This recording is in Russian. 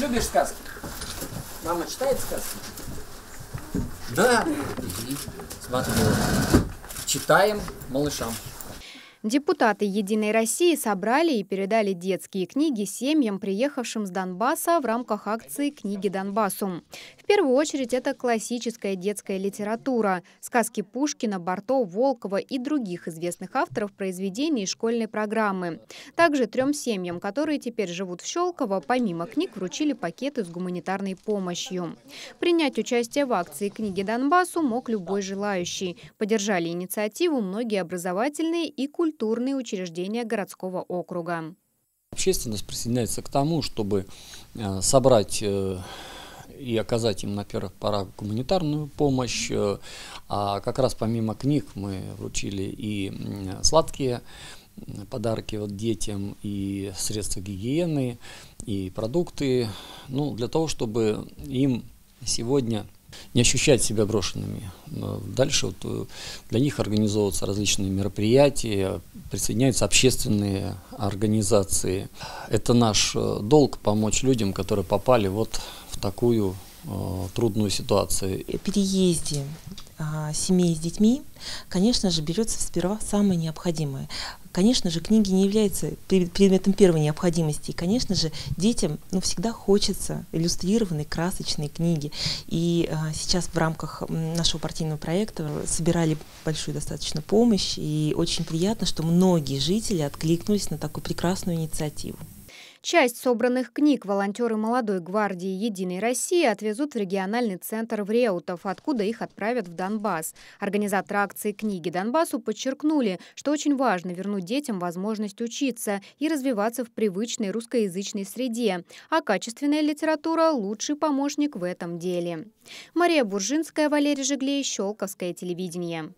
Любишь сказки? Мама читает сказки? Да. Смотри. Читаем малышам. Депутаты «Единой России» собрали и передали детские книги семьям, приехавшим с Донбасса в рамках акции «Книги Донбассу». В первую очередь это классическая детская литература, сказки Пушкина, Барто, Волкова и других известных авторов произведений школьной программы. Также трем семьям, которые теперь живут в Щелково, помимо книг вручили пакеты с гуманитарной помощью. Принять участие в акции «Книги Донбассу» мог любой желающий. Поддержали инициативу многие образовательные и культурные культурные учреждения городского округа. Общественность присоединяется к тому, чтобы э, собрать э, и оказать им на первых порах гуманитарную помощь. Э, а как раз помимо книг мы вручили и сладкие подарки вот детям, и средства гигиены, и продукты, ну, для того, чтобы им сегодня не ощущать себя брошенными. Дальше вот э, для них организовываются различные мероприятия, присоединяются общественные организации. Это наш э, долг помочь людям, которые попали вот в такую э, трудную ситуацию. Переезде семей с детьми, конечно же, берется сперва самое необходимое. Конечно же, книги не являются предметом первой необходимости. И, конечно же, детям ну, всегда хочется иллюстрированной, красочной книги. И а, сейчас в рамках нашего партийного проекта собирали большую достаточно помощь. И очень приятно, что многие жители откликнулись на такую прекрасную инициативу. Часть собранных книг волонтеры молодой гвардии «Единой России» отвезут в региональный центр в Реутов, откуда их отправят в Донбасс. Организаторы акции «Книги Донбассу» подчеркнули, что очень важно вернуть детям возможность учиться и развиваться в привычной русскоязычной среде, а качественная литература – лучший помощник в этом деле. Мария Буржинская, Валерий Жиглей, Щелковское телевидение.